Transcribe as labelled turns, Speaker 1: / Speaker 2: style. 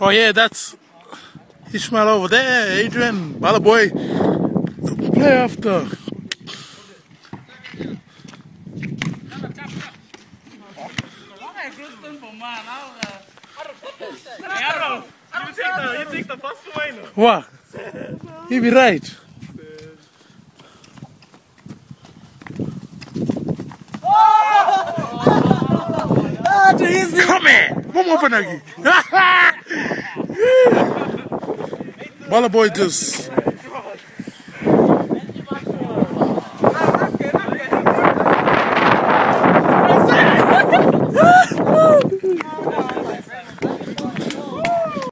Speaker 1: Oh yeah, that's Ishmael over there. Adrian, Bala boy, play after.
Speaker 2: You take the first one.
Speaker 1: What? He be right. Come here! One more Panagi. Bala boy just